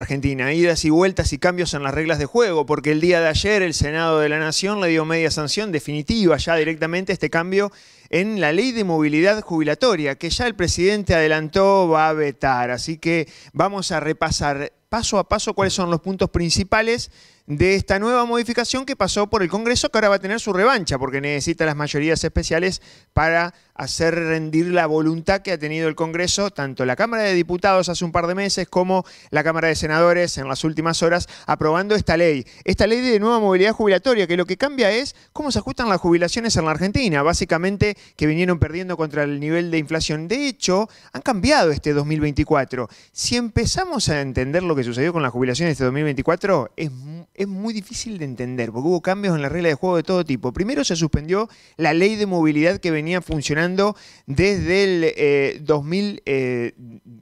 Argentina, idas y vueltas y cambios en las reglas de juego, porque el día de ayer el Senado de la Nación le dio media sanción definitiva ya directamente este cambio en la ley de movilidad jubilatoria, que ya el presidente adelantó va a vetar. Así que vamos a repasar paso a paso cuáles son los puntos principales de esta nueva modificación que pasó por el Congreso, que ahora va a tener su revancha, porque necesita las mayorías especiales para hacer rendir la voluntad que ha tenido el Congreso, tanto la Cámara de Diputados hace un par de meses como la Cámara de Senadores en las últimas horas, aprobando esta ley. Esta ley de nueva movilidad jubilatoria, que lo que cambia es cómo se ajustan las jubilaciones en la Argentina, básicamente que vinieron perdiendo contra el nivel de inflación. De hecho, han cambiado este 2024. Si empezamos a entender lo que sucedió con las jubilaciones de este 2024, es es muy difícil de entender, porque hubo cambios en la regla de juego de todo tipo. Primero se suspendió la ley de movilidad que venía funcionando desde el 2000, eh, eh,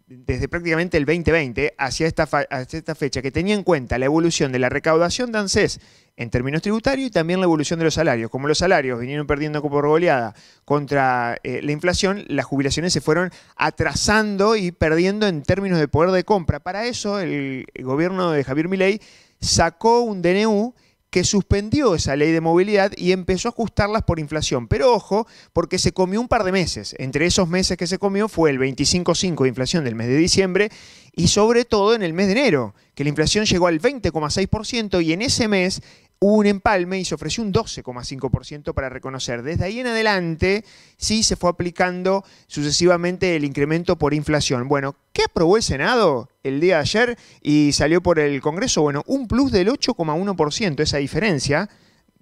desde prácticamente el 2020 hacia esta, hacia esta fecha, que tenía en cuenta la evolución de la recaudación de ANSES en términos tributarios y también la evolución de los salarios. Como los salarios vinieron perdiendo por goleada contra eh, la inflación, las jubilaciones se fueron atrasando y perdiendo en términos de poder de compra. Para eso, el, gobierno de Javier Milei sacó un DNU que suspendió esa ley de movilidad y empezó a ajustarlas por inflación. Pero ojo, porque se comió un par de meses. Entre esos meses que se comió fue el 25,5 de inflación del mes de diciembre y sobre todo en el mes de enero, que la inflación llegó al 20,6% y en ese mes un empalme y se ofreció un 12,5% para reconocer. Desde ahí en adelante sí se fue aplicando sucesivamente el incremento por inflación. Bueno, ¿qué aprobó el Senado el día de ayer y salió por el Congreso? Bueno, un plus del 8,1%, esa diferencia.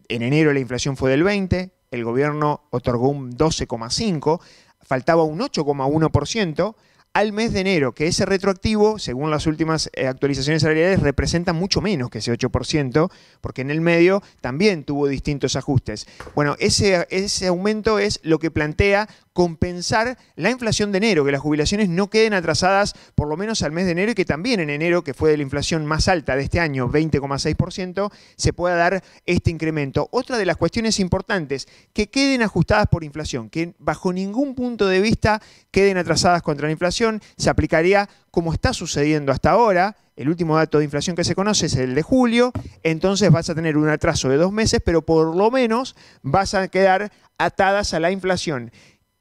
En enero la inflación fue del 20, el gobierno otorgó un 12,5, faltaba un 8,1% al mes de enero, que ese retroactivo, según las últimas eh, actualizaciones salariales, representa mucho menos que ese 8%, porque en el medio también tuvo distintos ajustes. Bueno, ese, ese aumento es lo que plantea compensar la inflación de enero, que las jubilaciones no queden atrasadas por lo menos al mes de enero y que también en enero, que fue de la inflación más alta de este año, 20,6%, se pueda dar este incremento. Otra de las cuestiones importantes, que queden ajustadas por inflación, que bajo ningún punto de vista queden atrasadas contra la inflación, se aplicaría como está sucediendo hasta ahora, el último dato de inflación que se conoce es el de julio, entonces vas a tener un atraso de dos meses, pero por lo menos vas a quedar atadas a la inflación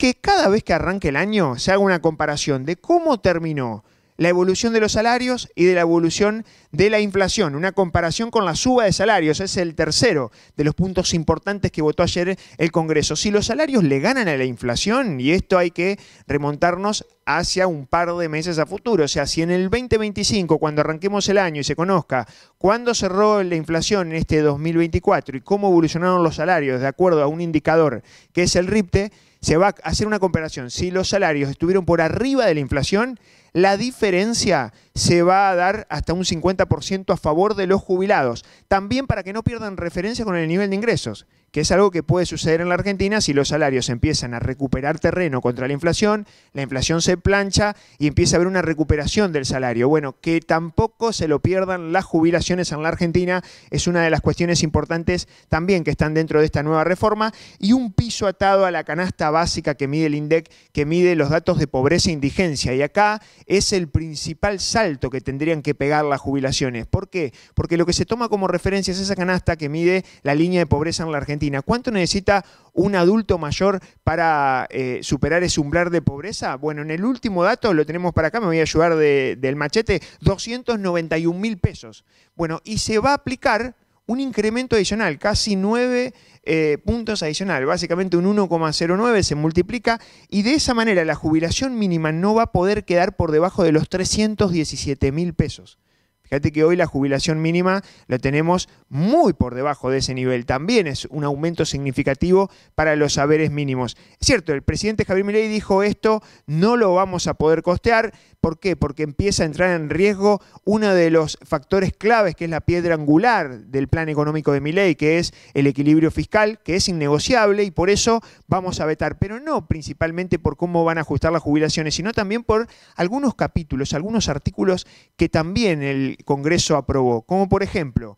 que cada vez que arranque el año se haga una comparación de cómo terminó la evolución de los salarios y de la evolución de la inflación, una comparación con la suba de salarios, es el tercero de los puntos importantes que votó ayer el Congreso. Si los salarios le ganan a la inflación, y esto hay que remontarnos hacia un par de meses a futuro, o sea, si en el 2025, cuando arranquemos el año y se conozca cuándo cerró la inflación en este 2024 y cómo evolucionaron los salarios de acuerdo a un indicador que es el RIPTE, se va a hacer una comparación. Si los salarios estuvieron por arriba de la inflación, la diferencia se va a dar hasta un 50% a favor de los jubilados. También para que no pierdan referencia con el nivel de ingresos que es algo que puede suceder en la Argentina si los salarios empiezan a recuperar terreno contra la inflación, la inflación se plancha y empieza a haber una recuperación del salario. Bueno, que tampoco se lo pierdan las jubilaciones en la Argentina es una de las cuestiones importantes también que están dentro de esta nueva reforma y un piso atado a la canasta básica que mide el INDEC, que mide los datos de pobreza e indigencia. Y acá es el principal salto que tendrían que pegar las jubilaciones. ¿Por qué? Porque lo que se toma como referencia es esa canasta que mide la línea de pobreza en la Argentina ¿Cuánto necesita un adulto mayor para eh, superar ese umbral de pobreza? Bueno, en el último dato, lo tenemos para acá, me voy a ayudar del machete, 291 mil pesos. Bueno, y se va a aplicar un incremento adicional, casi 9 eh, puntos adicional, básicamente un 1,09 se multiplica y de esa manera la jubilación mínima no va a poder quedar por debajo de los 317 mil pesos. Fíjate que hoy la jubilación mínima la tenemos muy por debajo de ese nivel. También es un aumento significativo para los saberes mínimos. Es cierto, el presidente Javier Milei dijo esto, no lo vamos a poder costear. ¿Por qué? Porque empieza a entrar en riesgo uno de los factores claves, que es la piedra angular del plan económico de Milei, que es el equilibrio fiscal, que es innegociable y por eso vamos a vetar. Pero no principalmente por cómo van a ajustar las jubilaciones, sino también por algunos capítulos, algunos artículos que también el Congreso aprobó, como por ejemplo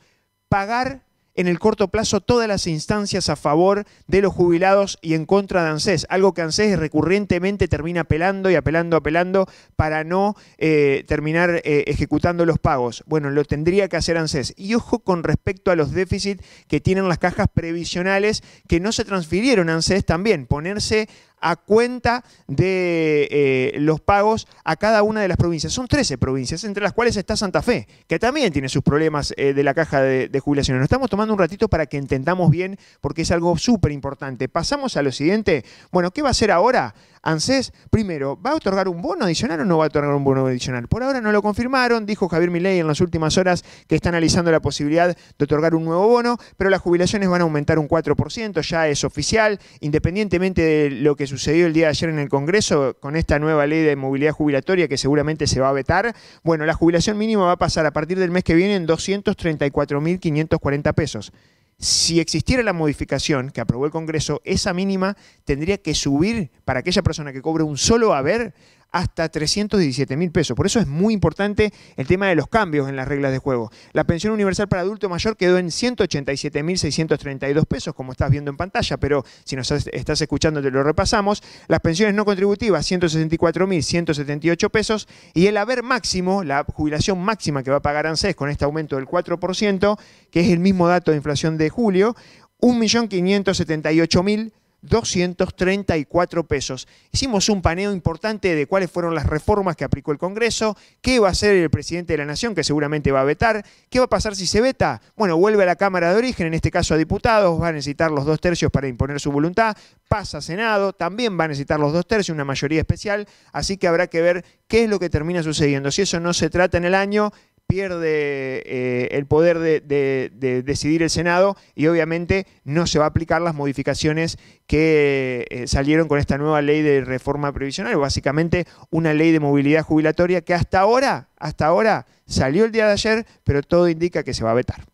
pagar en el corto plazo todas las instancias a favor de los jubilados y en contra de ANSES, algo que ANSES recurrentemente termina apelando y apelando, apelando para no eh, terminar eh, ejecutando los pagos. Bueno, lo tendría que hacer ANSES. Y ojo con respecto a los déficits que tienen las cajas previsionales que no se transfirieron a ANSES también, ponerse a cuenta de eh, los pagos a cada una de las provincias. Son 13 provincias, entre las cuales está Santa Fe, que también tiene sus problemas eh, de la caja de, de, jubilación. Nos estamos tomando un ratito para que entendamos bien, porque es algo súper importante. Pasamos a lo siguiente. Bueno, ¿qué va a hacer ahora? ANSES, primero, ¿va a otorgar un bono adicional o no va a otorgar un bono adicional? Por ahora no lo confirmaron, dijo Javier Milei en las últimas horas que está analizando la posibilidad de otorgar un nuevo bono, pero las jubilaciones van a aumentar un 4%, ya es oficial, independientemente de lo que sucedió el día de ayer en el Congreso con esta nueva ley de movilidad jubilatoria que seguramente se va a vetar. Bueno, la jubilación mínima va a pasar a partir del mes que viene en 234.540 pesos si existiera la modificación que aprobó el Congreso, esa mínima tendría que subir para aquella persona que cobre un solo haber hasta 317 mil pesos. Por eso es muy importante el tema de los cambios en las reglas de juego. La pensión universal para adulto mayor quedó en 187 mil 632 pesos, como estás viendo en pantalla, pero si nos estás escuchando te lo repasamos. Las pensiones no contributivas, 164 mil 178 pesos. Y el haber máximo, la jubilación máxima que va a pagar ANSES con este aumento del 4%, que es el mismo dato de inflación de julio, 1.578.000 234 pesos. Hicimos un paneo importante de cuáles fueron las reformas que aplicó el Congreso, qué va a hacer el presidente de la Nación, que seguramente va a vetar, qué va a pasar si se veta. Bueno, vuelve a la Cámara de Origen, en este caso a diputados, va a necesitar los dos tercios para imponer su voluntad, pasa a Senado, también va a necesitar los dos tercios, una mayoría especial, así que habrá que ver qué es lo que termina sucediendo. Si eso no se trata en el año, pierde eh, el poder de, decidir el Senado y obviamente no se va a aplicar las modificaciones que eh, salieron con esta nueva ley de reforma previsional, básicamente una ley de movilidad jubilatoria que hasta ahora, hasta ahora salió el día de ayer, pero todo indica que se va a vetar.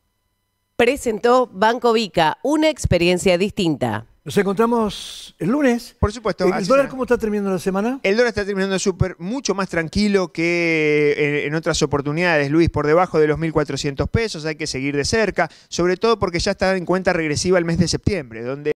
Presentó Banco Vica, una experiencia distinta. Nos encontramos el lunes. Por supuesto. ¿El dólar cómo está terminando la semana? El dólar está terminando súper, mucho más tranquilo que en, otras oportunidades, Luis, por debajo de los 1.400 pesos, hay que seguir de cerca, sobre todo porque ya está en cuenta regresiva el mes de septiembre, donde